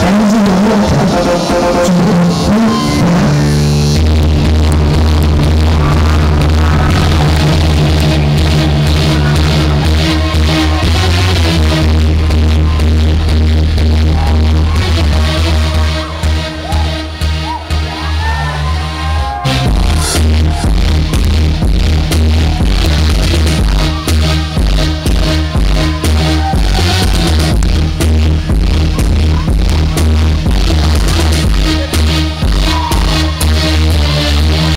Kendinizi görüyor musunuz?